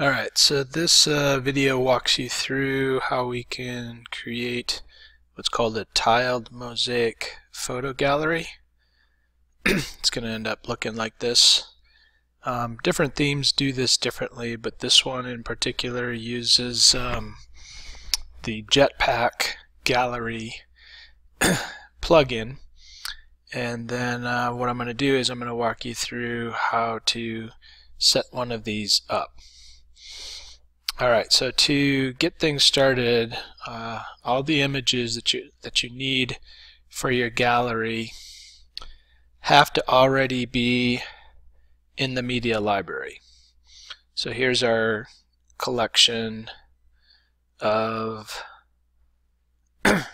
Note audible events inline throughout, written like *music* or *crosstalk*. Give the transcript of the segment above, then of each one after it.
Alright, so this uh, video walks you through how we can create what's called a tiled mosaic photo gallery. *clears throat* it's going to end up looking like this. Um, different themes do this differently, but this one in particular uses um, the Jetpack Gallery *clears throat* plugin. And then uh, what I'm going to do is I'm going to walk you through how to set one of these up. Alright, so to get things started, uh, all the images that you, that you need for your gallery have to already be in the media library. So here's our collection of *clears throat*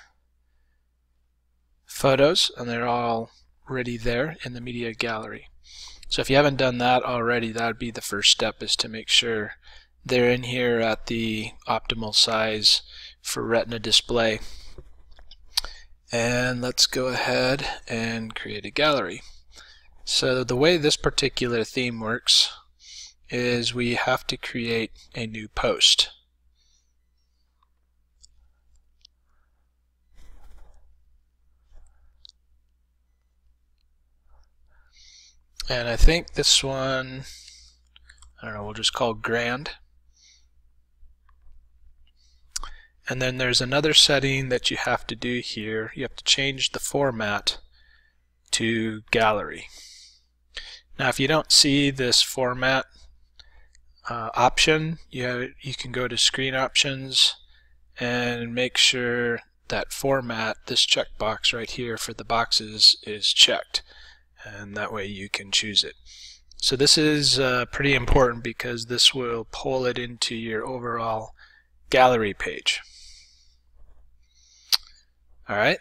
photos and they're all already there in the media gallery. So if you haven't done that already, that would be the first step is to make sure they're in here at the optimal size for retina display. And let's go ahead and create a gallery. So the way this particular theme works is we have to create a new post. And I think this one, I don't know, we'll just call grand. And then there's another setting that you have to do here. You have to change the format to gallery. Now if you don't see this format uh, option, you, have, you can go to screen options and make sure that format, this checkbox right here for the boxes is checked and that way you can choose it. So this is uh, pretty important because this will pull it into your overall gallery page. Alright,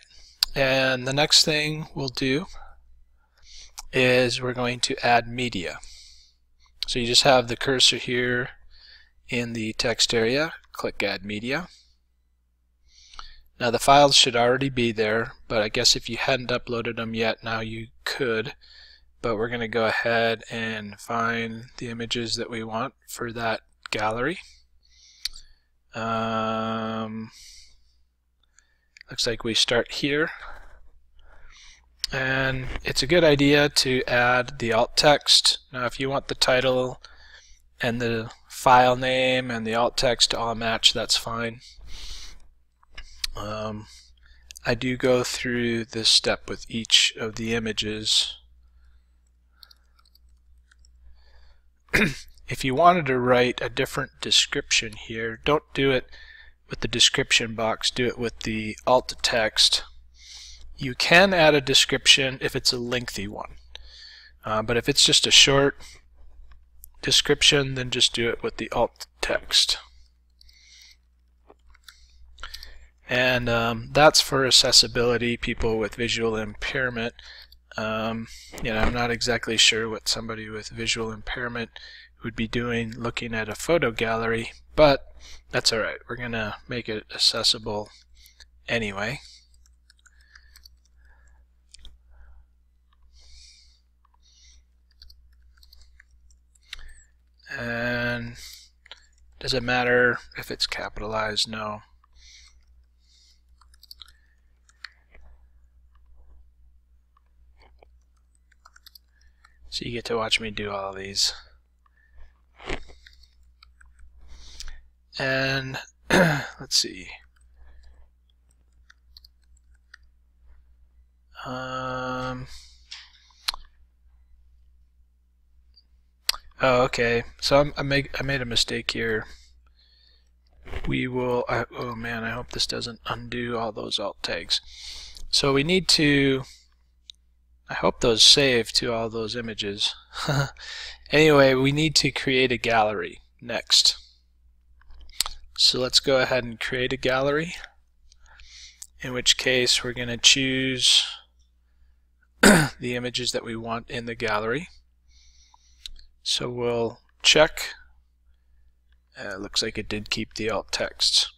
and the next thing we'll do is we're going to add media. So you just have the cursor here in the text area, click add media. Now the files should already be there, but I guess if you hadn't uploaded them yet, now you could. But we're going to go ahead and find the images that we want for that gallery. Um, Looks like we start here. And it's a good idea to add the alt text. Now if you want the title and the file name and the alt text to all match, that's fine. Um, I do go through this step with each of the images. *clears throat* if you wanted to write a different description here, don't do it with the description box, do it with the alt text. You can add a description if it's a lengthy one. Uh, but if it's just a short description, then just do it with the alt text. And um, that's for accessibility, people with visual impairment. Um, you know, I'm not exactly sure what somebody with visual impairment would be doing looking at a photo gallery, but that's alright. We're going to make it accessible anyway. And does it matter if it's capitalized? No. So you get to watch me do all these. And *clears throat* let's see. Um, oh, okay. So I'm, I, make, I made a mistake here. We will, I, oh man, I hope this doesn't undo all those alt tags. So we need to, I hope those save to all those images. *laughs* anyway, we need to create a gallery next. So let's go ahead and create a gallery, in which case we're going to choose *clears throat* the images that we want in the gallery. So we'll check. Uh, looks like it did keep the alt text.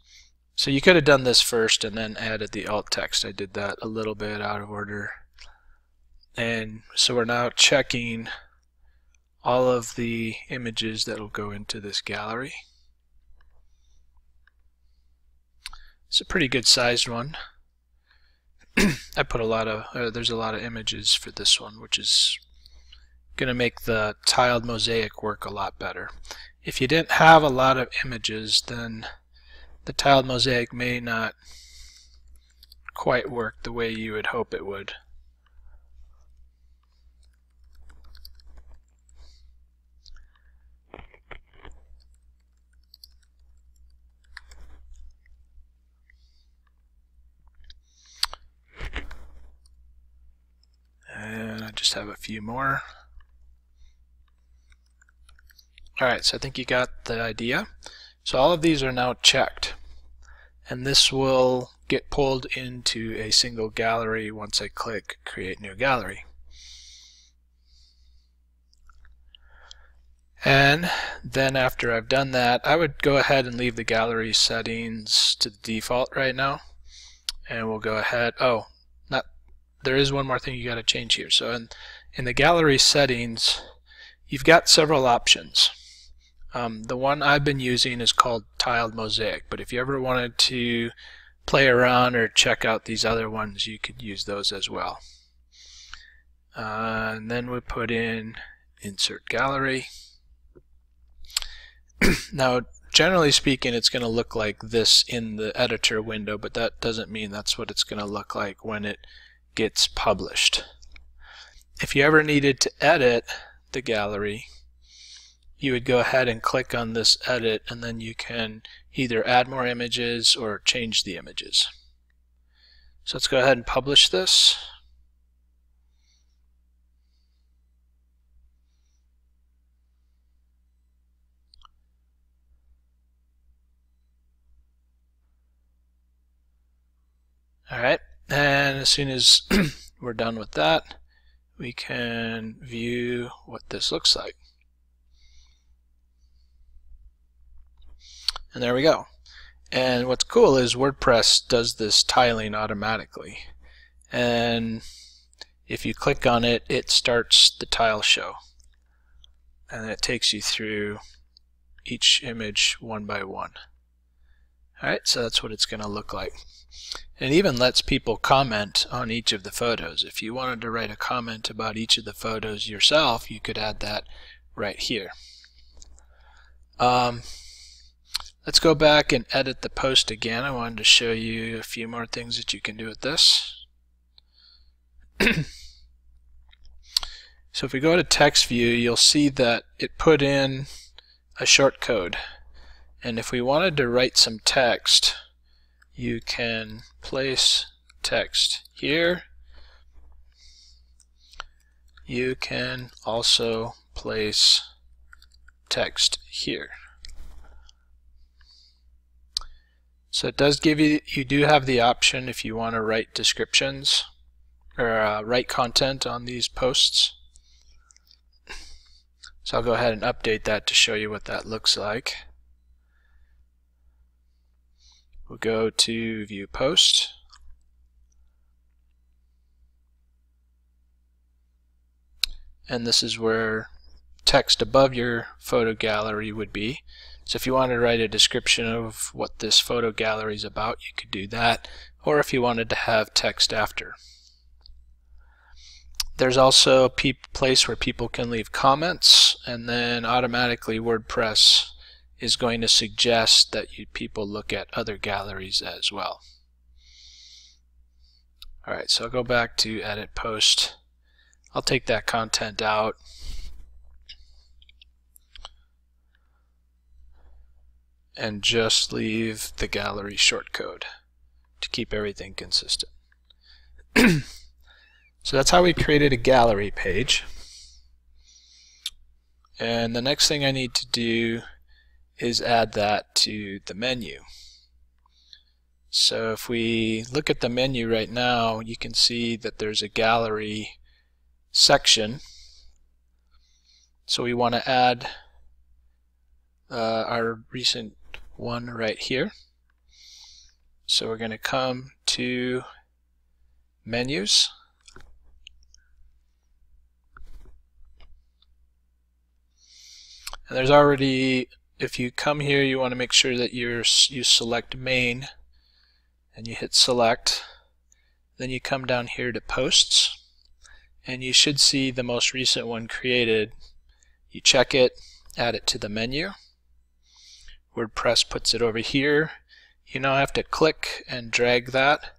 So you could have done this first and then added the alt text. I did that a little bit out of order. And so we're now checking all of the images that will go into this gallery. It's a pretty good sized one. *clears throat* I put a lot of, uh, there's a lot of images for this one, which is going to make the tiled mosaic work a lot better. If you didn't have a lot of images, then the tiled mosaic may not quite work the way you would hope it would. And I just have a few more. Alright, so I think you got the idea. So all of these are now checked. And this will get pulled into a single gallery once I click Create New Gallery. And then after I've done that, I would go ahead and leave the gallery settings to the default right now. And we'll go ahead, oh, there is one more thing you got to change here. So in, in the gallery settings, you've got several options. Um, the one I've been using is called Tiled Mosaic, but if you ever wanted to play around or check out these other ones, you could use those as well. Uh, and then we put in Insert Gallery. *clears throat* now, generally speaking, it's going to look like this in the editor window, but that doesn't mean that's what it's going to look like when it gets published. If you ever needed to edit the gallery, you would go ahead and click on this edit and then you can either add more images or change the images. So let's go ahead and publish this. Alright, and as soon as *clears throat* we're done with that, we can view what this looks like. And there we go. And what's cool is WordPress does this tiling automatically. And if you click on it, it starts the tile show. And it takes you through each image one by one. Alright, so that's what it's going to look like. And it even lets people comment on each of the photos. If you wanted to write a comment about each of the photos yourself, you could add that right here. Um, Let's go back and edit the post again. I wanted to show you a few more things that you can do with this. *clears throat* so if we go to text view, you'll see that it put in a short code. And if we wanted to write some text, you can place text here. You can also place text here. So it does give you, you do have the option if you want to write descriptions or uh, write content on these posts. So I'll go ahead and update that to show you what that looks like. We'll go to view post. And this is where text above your photo gallery would be. So if you wanted to write a description of what this photo gallery is about, you could do that, or if you wanted to have text after. There's also a place where people can leave comments, and then automatically WordPress is going to suggest that you, people look at other galleries as well. Alright, so I'll go back to edit post. I'll take that content out and just leave the gallery shortcode to keep everything consistent. *clears throat* so that's how we created a gallery page. And the next thing I need to do is add that to the menu. So if we look at the menu right now, you can see that there's a gallery section. So we want to add uh, our recent one right here. So we're going to come to menus. And there's already, if you come here, you want to make sure that you're, you select main and you hit select. Then you come down here to posts and you should see the most recent one created. You check it, add it to the menu. WordPress puts it over here. You now have to click and drag that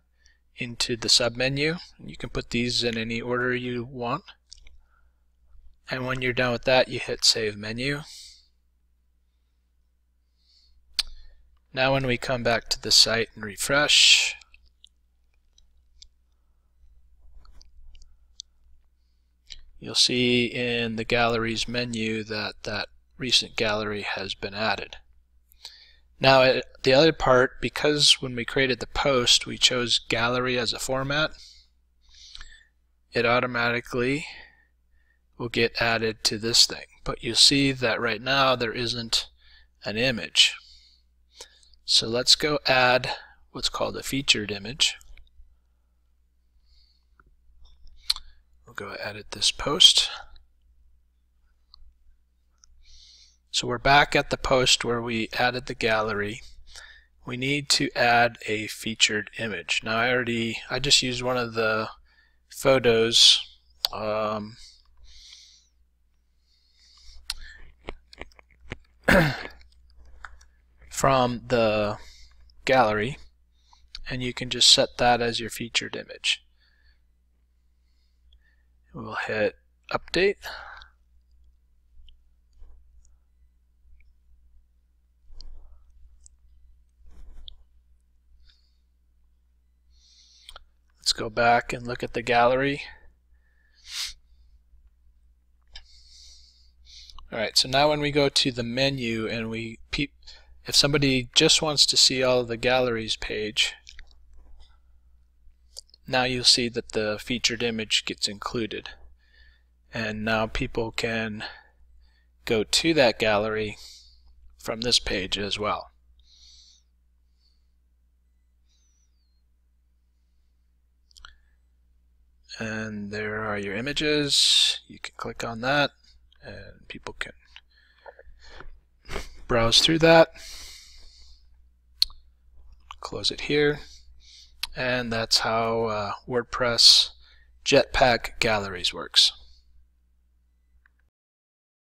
into the submenu. You can put these in any order you want. And when you're done with that, you hit Save Menu. Now when we come back to the site and refresh, you'll see in the galleries menu that that recent gallery has been added. Now uh, the other part, because when we created the post we chose gallery as a format, it automatically will get added to this thing. But you'll see that right now there isn't an image. So let's go add what's called a featured image. We'll go edit this post. So we're back at the post where we added the gallery. We need to add a featured image. Now I already, I just used one of the photos um, *clears throat* *coughs* from the gallery and you can just set that as your featured image. We'll hit update. Let's go back and look at the gallery. Alright, so now when we go to the menu and we peep, if somebody just wants to see all the galleries page, now you'll see that the featured image gets included. And now people can go to that gallery from this page as well. and there are your images. You can click on that and people can browse through that. Close it here. And that's how uh, WordPress Jetpack Galleries works.